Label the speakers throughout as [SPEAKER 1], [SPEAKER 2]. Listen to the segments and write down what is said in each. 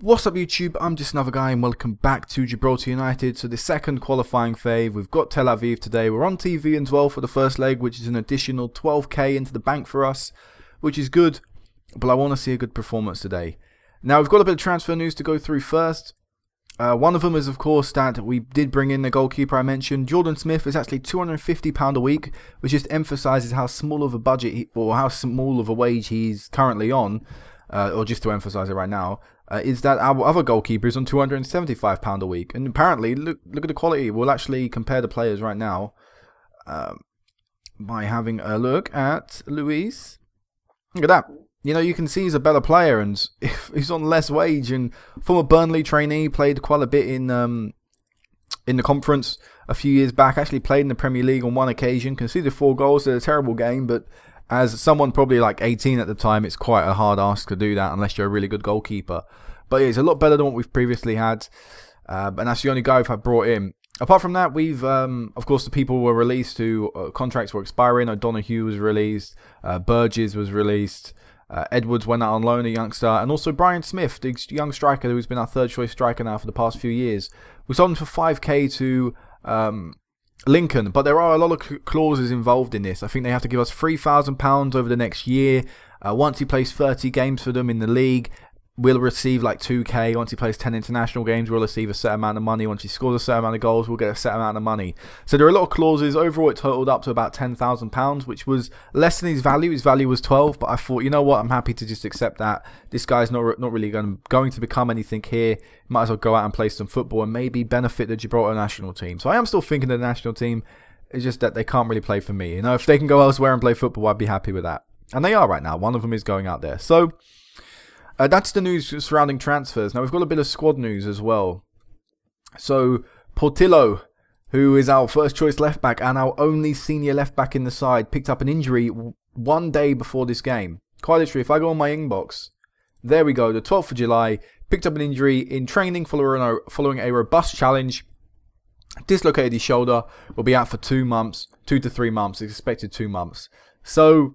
[SPEAKER 1] What's up YouTube, I'm just another guy and welcome back to Gibraltar United. So the second qualifying fave, we've got Tel Aviv today. We're on TV as well for the first leg, which is an additional 12k into the bank for us, which is good. But I want to see a good performance today. Now we've got a bit of transfer news to go through first. Uh, one of them is of course that we did bring in the goalkeeper I mentioned. Jordan Smith is actually £250 a week, which just emphasises how small of a budget he, or how small of a wage he's currently on. Uh, or just to emphasise it right now, uh, is that our other goalkeeper is on £275 a week. And apparently, look, look at the quality. We'll actually compare the players right now um, by having a look at Luis. Look at that. You know, you can see he's a better player and he's on less wage. And former Burnley trainee, played quite a bit in um, in the conference a few years back. Actually played in the Premier League on one occasion. Conceded four goals. It's a terrible game, but as someone probably like 18 at the time, it's quite a hard ask to do that unless you're a really good goalkeeper. But yeah, it's a lot better than what we've previously had. Uh, and that's the only guy I've brought in. Apart from that, we've, um, of course, the people were released who uh, contracts were expiring. O'Donoghue was released. Uh, Burgess was released. Uh, Edwards went out on loan, a youngster. And also Brian Smith, the young striker who's been our third choice striker now for the past few years. We sold him for 5k to um, Lincoln, but there are a lot of clauses involved in this. I think they have to give us £3,000 over the next year. Uh, once he plays 30 games for them in the league, we'll receive like 2k. Once he plays 10 international games, we'll receive a set amount of money. Once he scores a set amount of goals, we'll get a set amount of money. So there are a lot of clauses. Overall, it totaled up to about £10,000, which was less than his value. His value was 12, but I thought, you know what, I'm happy to just accept that. This guy's not not really going, going to become anything here. Might as well go out and play some football and maybe benefit the Gibraltar national team. So I am still thinking the national team. It's just that they can't really play for me. You know, if they can go elsewhere and play football, I'd be happy with that. And they are right now. One of them is going out there. So uh, that's the news surrounding transfers. Now we've got a bit of squad news as well. So Portillo, who is our first choice left back and our only senior left back in the side, picked up an injury one day before this game. Quite literally, if I go on my inbox, there we go, the 12th of July, picked up an injury in training following a, following a robust challenge. Dislocated his shoulder, will be out for two months, two to three months, expected two months. So,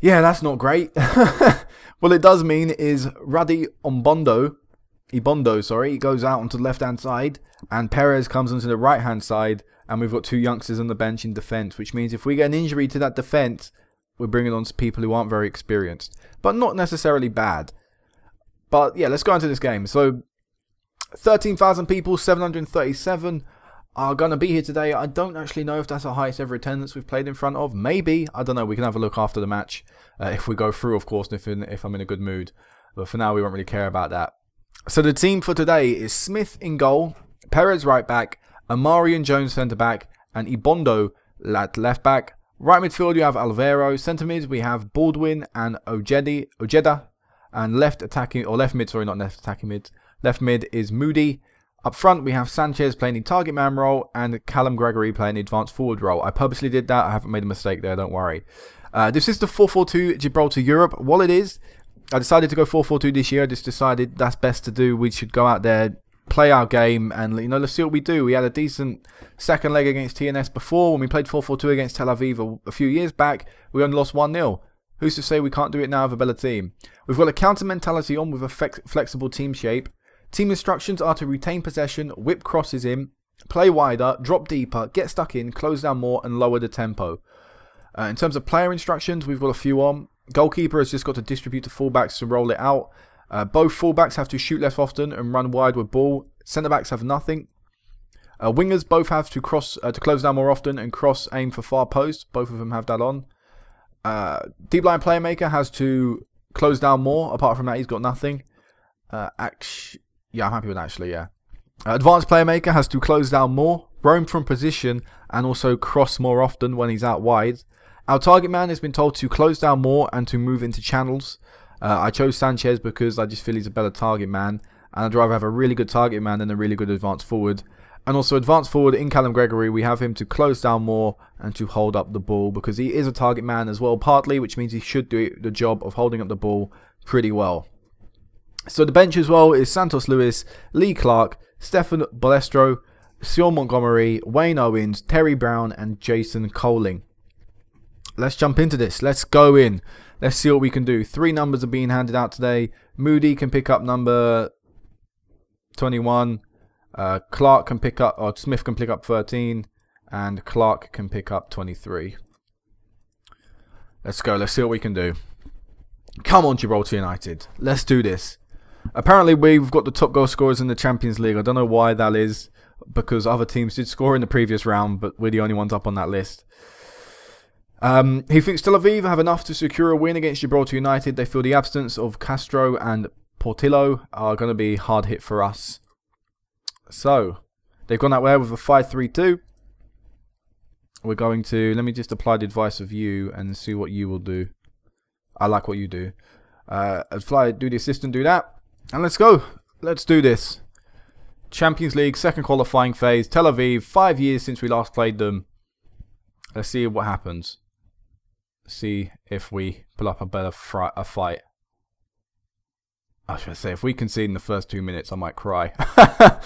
[SPEAKER 1] yeah, that's not great. what it does mean is Ruddy Ombondo, Ibondo, sorry, he goes out onto the left-hand side, and Perez comes onto the right-hand side, and we've got two youngsters on the bench in defence, which means if we get an injury to that defence, we're bringing on people who aren't very experienced, but not necessarily bad. But yeah, let's go into this game. So, 13,000 people, 737 are going to be here today. I don't actually know if that's our highest ever attendance we've played in front of. Maybe. I don't know. We can have a look after the match. Uh, if we go through, of course, if, in, if I'm in a good mood. But for now, we won't really care about that. So the team for today is Smith in goal, Perez right back, Amari and Jones centre back, and Ibondo at left back. Right midfield, you have Alvaro. Centre mid, we have Baldwin and Ojedi, Ojeda. And left attacking, or left mid, sorry, not left attacking mid. Left mid is Moody. Up front, we have Sanchez playing the target man role and Callum Gregory playing the advanced forward role. I purposely did that. I haven't made a mistake there, don't worry. Uh, this is the 4-4-2 Gibraltar Europe. While it is, I decided to go 4-4-2 this year. I just decided that's best to do. We should go out there, play our game, and you know, let's see what we do. We had a decent second leg against TNS before when we played 4-4-2 against Tel Aviv a, a few years back. We only lost 1-0. Who's to say we can't do it now with a better team? We've got a counter mentality on with a flexible team shape. Team instructions are to retain possession, whip crosses in, play wider, drop deeper, get stuck in, close down more, and lower the tempo. Uh, in terms of player instructions, we've got a few on. Goalkeeper has just got to distribute to fullbacks to roll it out. Uh, both fullbacks have to shoot less often and run wide with ball. Centre backs have nothing. Uh, wingers both have to cross uh, to close down more often and cross aim for far post. Both of them have that on. Uh, deep line playmaker has to close down more. Apart from that, he's got nothing. Uh, yeah, I'm happy with that actually, yeah. Uh, advanced playmaker has to close down more, roam from position, and also cross more often when he's out wide. Our target man has been told to close down more and to move into channels. Uh, I chose Sanchez because I just feel he's a better target man, and I'd rather have a really good target man than a really good advanced forward. And also advanced forward in Callum Gregory, we have him to close down more and to hold up the ball because he is a target man as well, partly, which means he should do the job of holding up the ball pretty well. So the bench as well is Santos Lewis, Lee Clark, Stefan Bolestro, Sean Montgomery, Wayne Owens, Terry Brown, and Jason Coling. let's jump into this. Let's go in. Let's see what we can do. Three numbers are being handed out today. Moody can pick up number 21. Uh, Clark can pick up, or Smith can pick up 13. And Clark can pick up 23. Let's go. Let's see what we can do. Come on, Gibraltar United. Let's do this. Apparently, we've got the top goal scorers in the Champions League. I don't know why that is, because other teams did score in the previous round, but we're the only ones up on that list. Um, he thinks Tel Aviv have enough to secure a win against Gibraltar United. They feel the absence of Castro and Portillo are going to be hard hit for us. So, they've gone that way with a 5-3-2. We're going to, let me just apply the advice of you and see what you will do. I like what you do. Uh, fly, do the assistant, do that. And let's go. Let's do this. Champions League, second qualifying phase. Tel Aviv, five years since we last played them. Let's see what happens. See if we pull up a better a fight. I should say, if we concede in the first two minutes, I might cry. uh,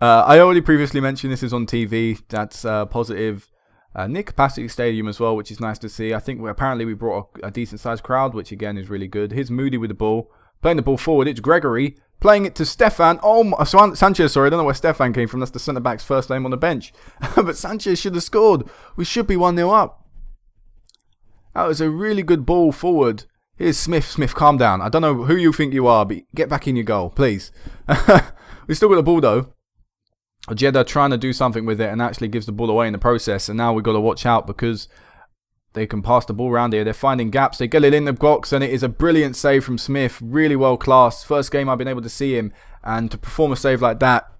[SPEAKER 1] I already previously mentioned this is on TV. That's uh, positive. Uh, near capacity stadium as well, which is nice to see. I think we, apparently we brought a, a decent sized crowd, which again is really good. Here's Moody with the ball. Playing the ball forward, it's Gregory. Playing it to Stefan. Oh, uh, my, Sanchez, sorry. I don't know where Stefan came from. That's the centre back's first name on the bench. but Sanchez should have scored. We should be 1 0 up. That was a really good ball forward. Here's Smith. Smith, calm down. I don't know who you think you are, but get back in your goal, please. we still got the ball, though. Ojeda trying to do something with it and actually gives the ball away in the process. And now we've got to watch out because they can pass the ball around here. They're finding gaps. They get it in the box, and it is a brilliant save from Smith. Really well classed. First game I've been able to see him, and to perform a save like that,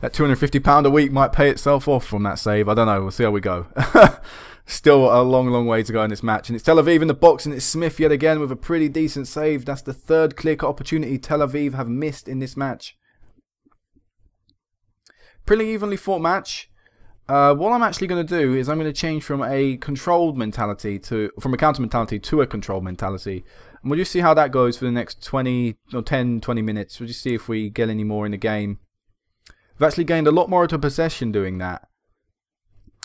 [SPEAKER 1] that £250 a week might pay itself off from that save. I don't know. We'll see how we go. Still a long, long way to go in this match. And it's Tel Aviv in the box, and it's Smith yet again with a pretty decent save. That's the third clear opportunity Tel Aviv have missed in this match. Pretty evenly fought match. Uh, what I'm actually going to do is I'm going to change from a controlled mentality to from a counter mentality to a controlled mentality. And we'll just see how that goes for the next 20 or 10, 20 minutes. We'll just see if we get any more in the game. We've actually gained a lot more of possession doing that.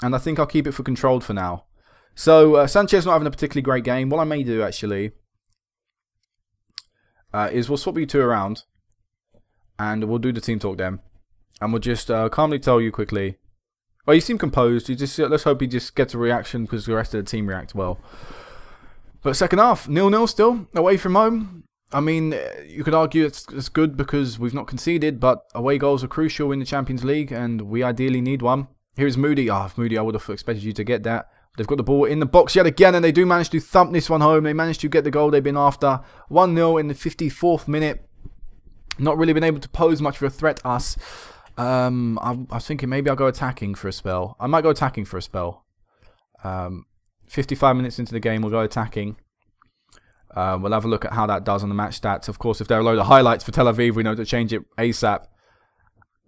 [SPEAKER 1] And I think I'll keep it for controlled for now. So, uh, Sanchez not having a particularly great game. What I may do, actually, uh, is we'll swap you two around. And we'll do the team talk then. And we'll just uh, calmly tell you quickly well, you seem composed. You just let's hope he just gets a reaction because the rest of the team react well. But second half, nil nil still away from home. I mean, you could argue it's, it's good because we've not conceded, but away goals are crucial in the Champions League, and we ideally need one. Here's Moody. Ah, oh, Moody, I would have expected you to get that. They've got the ball in the box yet again, and they do manage to thump this one home. They managed to get the goal they've been after. 1 0 in the 54th minute. Not really been able to pose much of a threat us. Um, I, was thinking maybe I'll go attacking for a spell. I might go attacking for a spell. Um, 55 minutes into the game, we'll go attacking. Uh, we'll have a look at how that does on the match stats. Of course, if there are a load of highlights for Tel Aviv, we know to change it ASAP.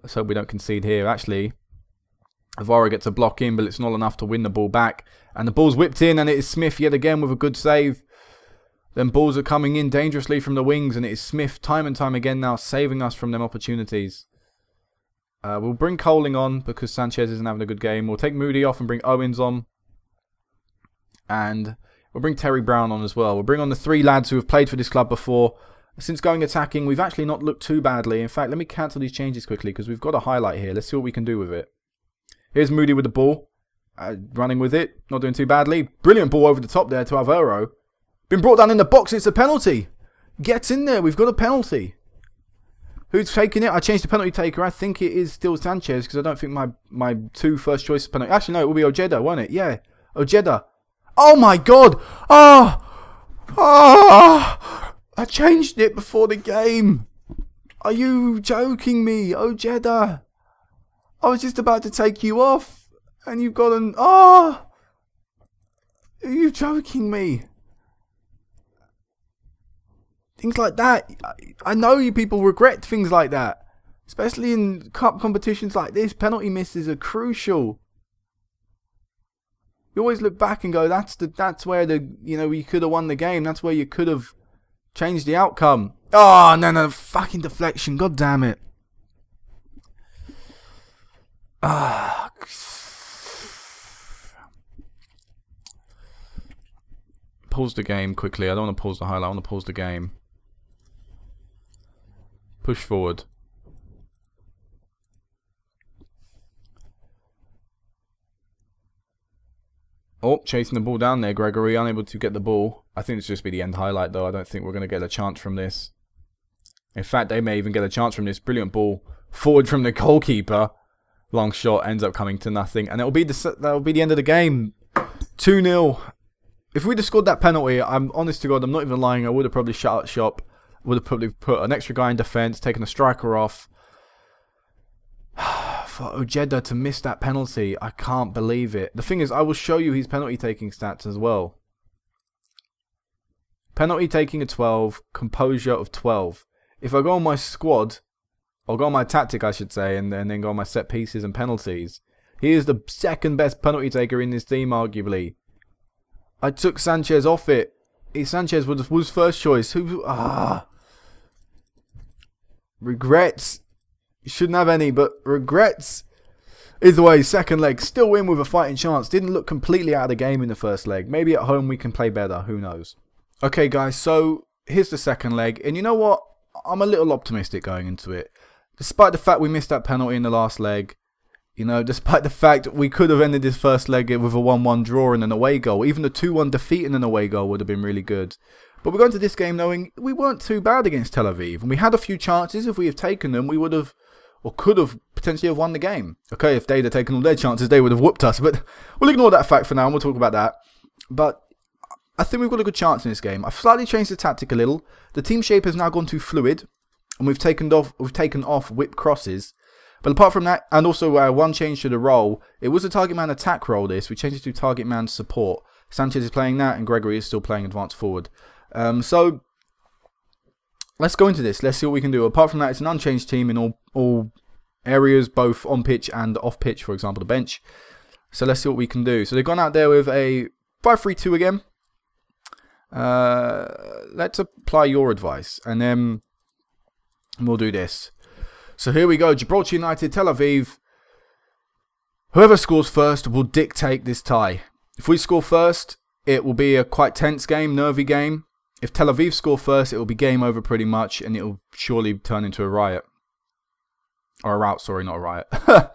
[SPEAKER 1] Let's hope we don't concede here. Actually, Alvaro gets a block in, but it's not enough to win the ball back. And the ball's whipped in, and it is Smith yet again with a good save. Then balls are coming in dangerously from the wings, and it is Smith time and time again now saving us from them opportunities. Uh, we'll bring Coling on because Sanchez isn't having a good game. We'll take Moody off and bring Owens on. And we'll bring Terry Brown on as well. We'll bring on the three lads who have played for this club before. Since going attacking, we've actually not looked too badly. In fact, let me cancel these changes quickly because we've got a highlight here. Let's see what we can do with it. Here's Moody with the ball. Uh, running with it. Not doing too badly. Brilliant ball over the top there to Alvaro. Been brought down in the box. It's a penalty. Gets in there. We've got a penalty. Who's taking it? I changed the penalty taker. I think it is still Sanchez because I don't think my, my two first choice penalty. Actually, no, it will be Ojeda, won't it? Yeah. Ojeda. Oh my god! Ah! Oh, ah! Oh, I changed it before the game. Are you joking me, Ojeda? I was just about to take you off, and you've got an. Ah! Oh, are you joking me? Things like that. I know you people regret things like that. Especially in cup competitions like this, penalty misses are crucial. You always look back and go, that's the that's where the you know you could have won the game. That's where you could have changed the outcome. Oh no no fucking deflection. God damn it. Ah. pause the game quickly. I don't want to pause the highlight. I want to pause the game. Push forward. Oh, chasing the ball down there, Gregory, unable to get the ball. I think it's just be the end highlight, though. I don't think we're going to get a chance from this. In fact, they may even get a chance from this. Brilliant ball forward from the goalkeeper. Long shot ends up coming to nothing, and it'll be the that'll be the end of the game. Two 0 If we'd have scored that penalty, I'm honest to God, I'm not even lying. I would have probably shut up shop. Would have probably put an extra guy in defence, taken a striker off. For Ojeda to miss that penalty, I can't believe it. The thing is, I will show you his penalty taking stats as well. Penalty taking a 12, composure of 12. If I go on my squad, I'll go on my tactic, I should say, and, and then go on my set pieces and penalties. He is the second best penalty taker in this team, arguably. I took Sanchez off it. Sanchez was, was first choice. Who? Ah. Regrets. Shouldn't have any, but regrets. Either way, second leg, still win with a fighting chance. Didn't look completely out of the game in the first leg. Maybe at home we can play better. Who knows? Okay, guys, so here's the second leg. And you know what? I'm a little optimistic going into it. Despite the fact we missed that penalty in the last leg, you know, despite the fact we could have ended this first leg with a 1-1 draw and an away goal. Even a 2-1 defeat and an away goal would have been really good. But we're going to this game knowing we weren't too bad against Tel Aviv. And we had a few chances. If we have taken them, we would have, or could have, potentially have won the game. Okay, if they'd have taken all their chances, they would have whooped us. But we'll ignore that fact for now and we'll talk about that. But I think we've got a good chance in this game. I've slightly changed the tactic a little. The team shape has now gone to fluid, and we've taken off we've taken off whip crosses. But apart from that, and also uh, one change to the role, it was a target man attack role. This we changed it to target man support. Sanchez is playing that, and Gregory is still playing advanced forward. Um, so let's go into this. Let's see what we can do. Apart from that, it's an unchanged team in all all areas, both on pitch and off pitch. For example, the bench. So let's see what we can do. So they've gone out there with a 5-3-2 again. Uh, let's apply your advice, and then we'll do this. So here we go, Gibraltar United, Tel Aviv. Whoever scores first will dictate this tie. If we score first, it will be a quite tense game, nervy game. If Tel Aviv score first, it will be game over pretty much, and it will surely turn into a riot. Or a rout, sorry, not a riot.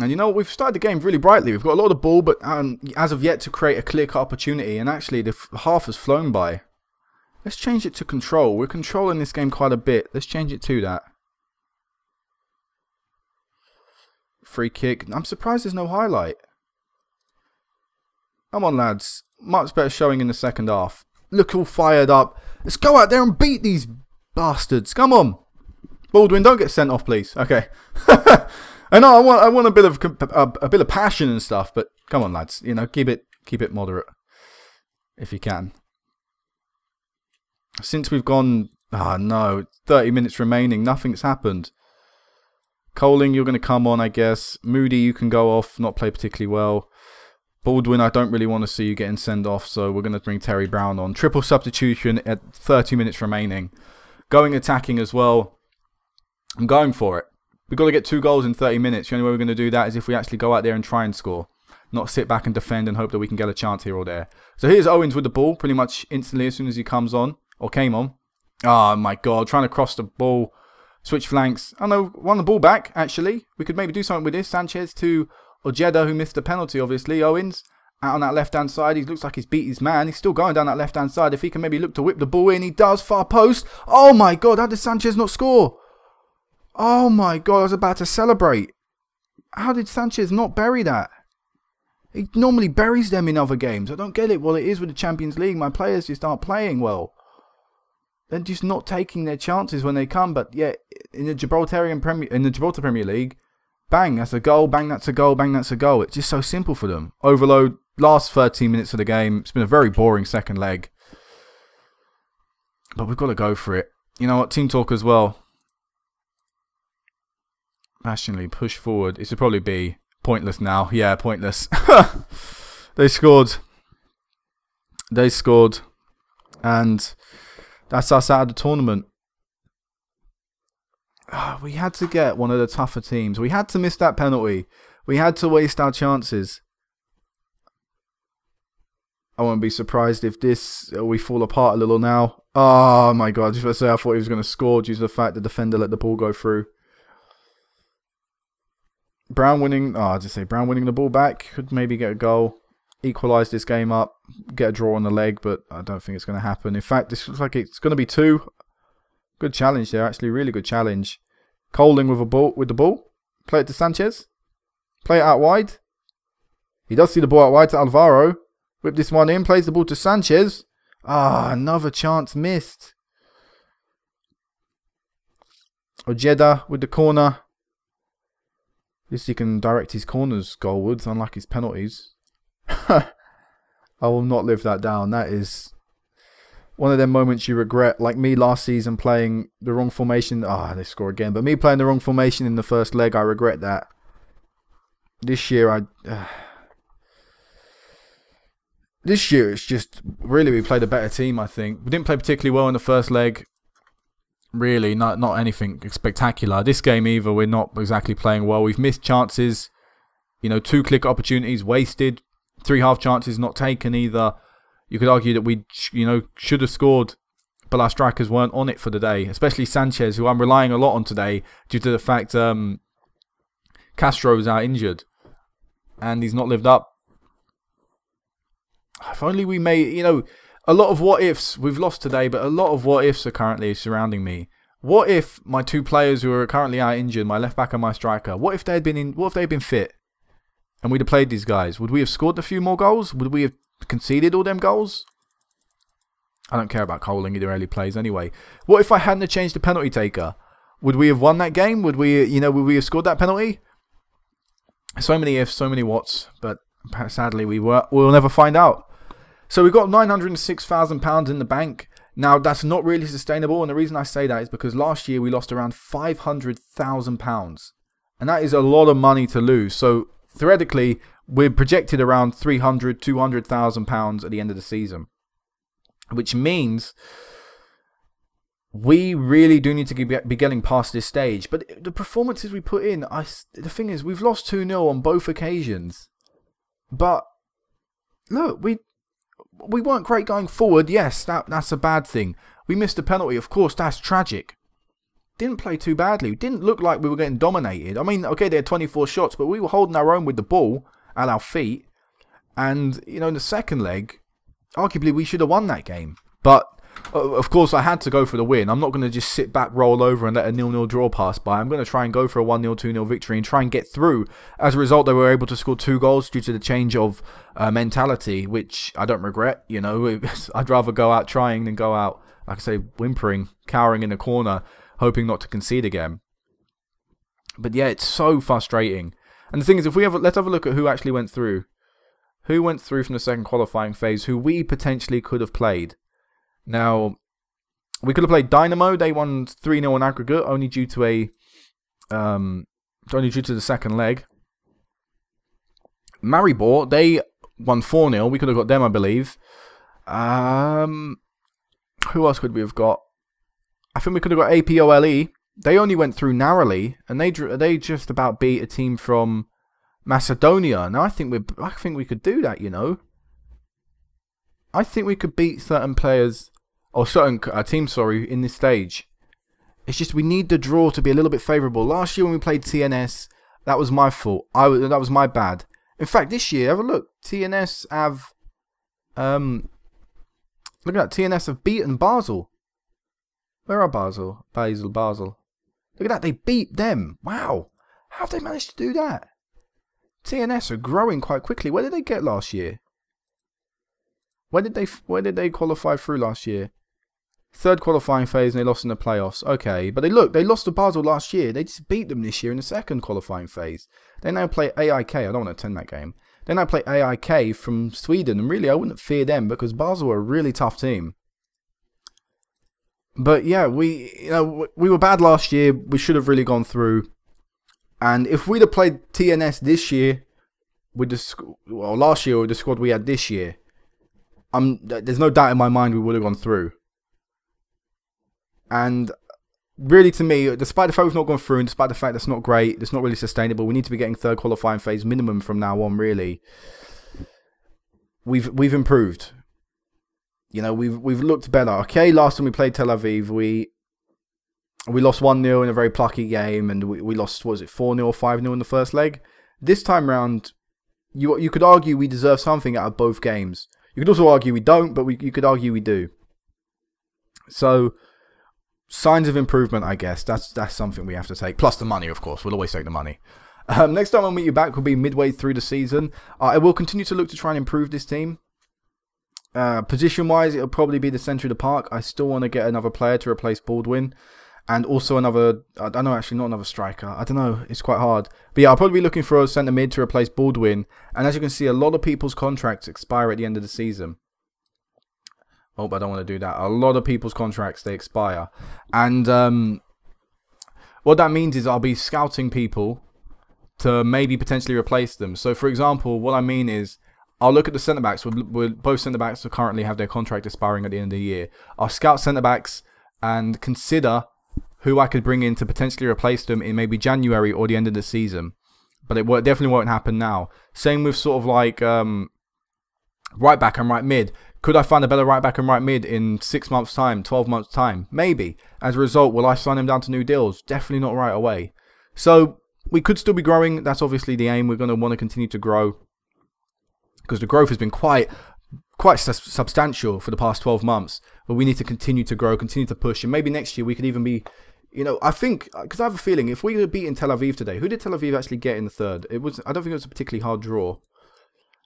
[SPEAKER 1] And you know, we've started the game really brightly. We've got a lot of ball, but um, as of yet to create a clear-cut opportunity. And actually, the half has flown by. Let's change it to control. We're controlling this game quite a bit. Let's change it to that. Free kick. I'm surprised there's no highlight. Come on, lads. Much better showing in the second half. Look all fired up. Let's go out there and beat these bastards. Come on. Baldwin, don't get sent off, please. Okay. I know I want I want a bit of a, a bit of passion and stuff, but come on, lads, you know, keep it keep it moderate if you can. Since we've gone, ah oh no, 30 minutes remaining, nothing's happened. Coling, you're going to come on, I guess. Moody, you can go off, not play particularly well. Baldwin, I don't really want to see you getting sent off, so we're going to bring Terry Brown on. Triple substitution at 30 minutes remaining. Going attacking as well. I'm going for it. We've got to get two goals in 30 minutes. The only way we're going to do that is if we actually go out there and try and score. Not sit back and defend and hope that we can get a chance here or there. So here's Owens with the ball pretty much instantly as soon as he comes on. Or came on. Oh my god, trying to cross the ball. Switch flanks. I know, won the ball back, actually. We could maybe do something with this. Sanchez to Ojeda, who missed the penalty, obviously. Owens out on that left-hand side. He looks like he's beat his man. He's still going down that left-hand side. If he can maybe look to whip the ball in, he does. Far post. Oh my god, how did Sanchez not score? Oh my god, I was about to celebrate. How did Sanchez not bury that? He normally buries them in other games. I don't get it. Well, it is with the Champions League. My players just aren't playing well. They're just not taking their chances when they come. But yeah, in the Gibraltarian Premier, in the Gibraltar Premier League, bang, that's a goal. Bang, that's a goal. Bang, that's a goal. It's just so simple for them. Overload. Last 13 minutes of the game. It's been a very boring second leg. But we've got to go for it. You know what? Team talk as well. Passionately push forward. It should probably be pointless now. Yeah, pointless. they scored. They scored. And that's us out of the tournament. Ah, we had to get one of the tougher teams. We had to miss that penalty. We had to waste our chances. I won't be surprised if this uh, we fall apart a little now. Oh my god! Just to say, I thought he was going to score due to the fact the defender let the ball go through. Brown winning. Ah, oh, I just say Brown winning the ball back could maybe get a goal, equalise this game up, get a draw on the leg, but I don't think it's going to happen. In fact, this looks like it's going to be two. Good challenge there, actually, really good challenge. Coling with a ball with the ball. Play it to Sanchez. Play it out wide. He does see the ball out wide to Alvaro. Whip this one in. Plays the ball to Sanchez. Ah, another chance missed. Ojeda with the corner. At least he can direct his corners goalwards, unlike his penalties. I will not live that down. That is one of them moments you regret. Like me last season playing the wrong formation. Ah, oh, they score again. But me playing the wrong formation in the first leg, I regret that. This year, I. Uh, this year, it's just really we played a better team. I think we didn't play particularly well in the first leg really not not anything spectacular. This game either we're not exactly playing well. We've missed chances, you know, two click opportunities wasted, three half chances not taken either. You could argue that we you know should have scored, but our strikers weren't on it for the day, especially Sanchez, who I'm relying a lot on today due to the fact um, Castro's out injured, and he's not lived up. If only we made you know a lot of what ifs we've lost today, but a lot of what ifs are currently surrounding me. What if my two players who are currently out injured, my left back and my striker, what if they had been in? What if they had been fit, and we'd have played these guys? Would we have scored a few more goals? Would we have conceded all them goals? I don't care about Coling, he rarely plays anyway. What if I hadn't changed the penalty taker? Would we have won that game? Would we, you know, would we have scored that penalty? So many ifs, so many whats, but sadly we were, we'll never find out. So we've got £906,000 in the bank. Now, that's not really sustainable, and the reason I say that is because last year we lost around £500,000. And that is a lot of money to lose. So, theoretically, we're projected around £300,000, £200,000 at the end of the season. Which means we really do need to be getting past this stage. But the performances we put in, I, the thing is, we've lost 2 0 on both occasions. But look, we we weren't great going forward. Yes, that that's a bad thing. We missed a penalty. Of course, that's tragic. Didn't play too badly. Didn't look like we were getting dominated. I mean, okay, they had 24 shots, but we were holding our own with the ball at our feet. And, you know, in the second leg, arguably we should have won that game. But of course, I had to go for the win. I'm not going to just sit back, roll over, and let a nil-nil draw pass by. I'm going to try and go for a 1-0, 2-0 victory and try and get through. As a result, they were able to score two goals due to the change of uh, mentality, which I don't regret. You know, I'd rather go out trying than go out, like I say, whimpering, cowering in the corner, hoping not to concede again. But yeah, it's so frustrating. And the thing is, if we have, let's have a look at who actually went through. Who went through from the second qualifying phase? Who we potentially could have played? Now, we could have played Dynamo. They won 3 0 on aggregate, only due to a. Um, only due to the second leg. Maribor, they won 4 0. We could have got them, I believe. Um, who else could we have got? I think we could have got APOEL. They only went through narrowly, and they they just about beat a team from Macedonia. Now I think we I think we could do that. You know, I think we could beat certain players or certain uh, teams, sorry, in this stage. It's just we need the draw to be a little bit favourable. Last year when we played TNS, that was my fault. I that was my bad. In fact, this year, have a look. TNS have, um, look at that. TNS have beaten Basel. Where are Basel? Basel, Basel. Look at that. They beat them. Wow. How have they managed to do that? TNS are growing quite quickly. Where did they get last year? Where did they where did they qualify through last year? Third qualifying phase and they lost in the playoffs. Okay, but they look, they lost to Basel last year. They just beat them this year in the second qualifying phase. They now play AIK. I don't want to attend that game. They now play AIK from Sweden, and really I wouldn't fear them because Basel are a really tough team. But yeah, we you know we were bad last year. We should have really gone through. And if we'd have played TNS this year with the well last year with the squad we had this year, I'm there's no doubt in my mind we would have gone through. And really, to me, despite the fact we've not gone through, and despite the fact that's not great, it's not really sustainable. We need to be getting third qualifying phase minimum from now on. Really, we've we've improved. You know, we've we've looked better. Okay, last time we played Tel Aviv, we we lost 1 0 in a very plucky game, and we, we lost, was it 4 0 or 5 0 in the first leg? This time round, you, you could argue we deserve something out of both games. You could also argue we don't, but we, you could argue we do. So, signs of improvement, I guess. That's that's something we have to take. Plus the money, of course. We'll always take the money. Um, next time I'll meet you back will be midway through the season. Uh, I will continue to look to try and improve this team. Uh, position wise, it'll probably be the centre of the park. I still want to get another player to replace Baldwin and also another. I don't know, actually, not another striker. I don't know. It's quite hard. But yeah, I'll probably be looking for a centre mid to replace Baldwin. And as you can see, a lot of people's contracts expire at the end of the season. Oh, but I don't want to do that. A lot of people's contracts they expire, and um, what that means is I'll be scouting people to maybe potentially replace them. So, for example, what I mean is. I'll look at the centre backs. both centre backs currently have their contract expiring at the end of the year. I'll scout centre backs and consider who I could bring in to potentially replace them in maybe January or the end of the season. But it definitely won't happen now. Same with sort of like um, right back and right mid. Could I find a better right back and right mid in six months' time, 12 months' time? Maybe. As a result, will I sign him down to new deals? Definitely not right away. So we could still be growing. That's obviously the aim. We're going to want to continue to grow because the growth has been quite quite su substantial for the past 12 months. But we need to continue to grow, continue to push, and maybe next year we could even be you know, I think because I have a feeling if we had beaten Tel Aviv today, who did Tel Aviv actually get in the third? It was I don't think it was a particularly hard draw.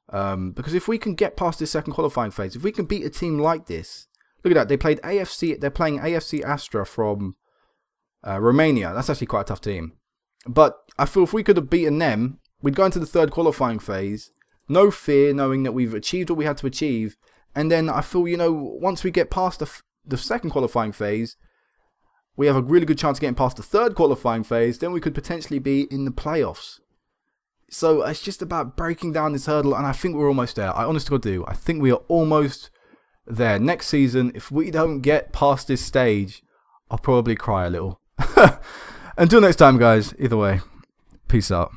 [SPEAKER 1] Um, because if we can get past this second qualifying phase, if we can beat a team like this, look at that. They played AFC. They're playing AFC Astra from uh, Romania. That's actually quite a tough team. But I feel if we could have beaten them, we'd go into the third qualifying phase. No fear, knowing that we've achieved what we had to achieve. And then I feel, you know, once we get past the, the second qualifying phase, we have a really good chance of getting past the third qualifying phase, then we could potentially be in the playoffs. So uh, it's just about breaking down this hurdle, and I think we're almost there. I honestly do. I think we are almost there. Next season, if we don't get past this stage, I'll probably cry a little. Until next time, guys, either way, peace out.